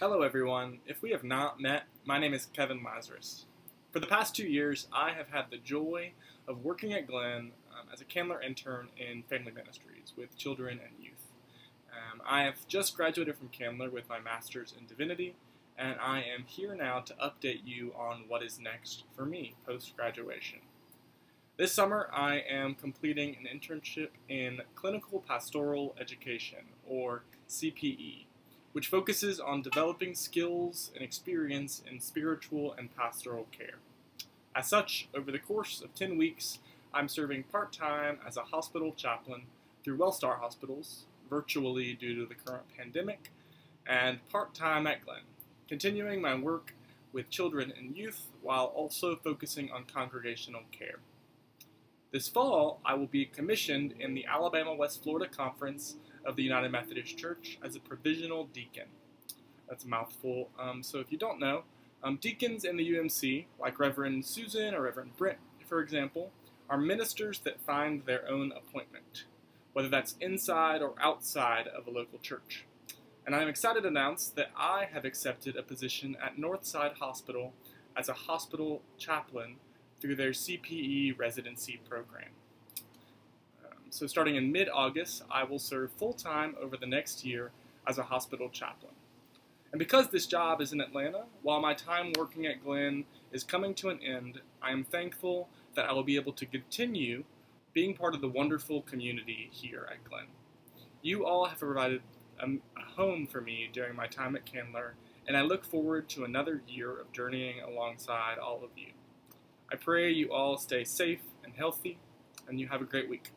Hello, everyone. If we have not met, my name is Kevin Lazarus. For the past two years, I have had the joy of working at Glenn um, as a Candler intern in family ministries with children and youth. Um, I have just graduated from Candler with my master's in divinity, and I am here now to update you on what is next for me post graduation. This summer, I am completing an internship in clinical pastoral education, or CPE which focuses on developing skills and experience in spiritual and pastoral care. As such, over the course of 10 weeks, I'm serving part time as a hospital chaplain through Wellstar Hospitals, virtually due to the current pandemic, and part time at Glenn, continuing my work with children and youth while also focusing on congregational care. This fall, I will be commissioned in the Alabama West Florida Conference of the United Methodist Church as a provisional deacon. That's a mouthful. Um, so if you don't know, um, deacons in the UMC, like Reverend Susan or Reverend Brent, for example, are ministers that find their own appointment, whether that's inside or outside of a local church. And I'm excited to announce that I have accepted a position at Northside Hospital as a hospital chaplain through their CPE residency program. So starting in mid-August, I will serve full-time over the next year as a hospital chaplain. And because this job is in Atlanta, while my time working at Glenn is coming to an end, I am thankful that I will be able to continue being part of the wonderful community here at Glenn. You all have provided a, home for me during my time at Candler, and I look forward to another year of journeying alongside all of you. I pray you all stay safe and healthy, and you have a great week.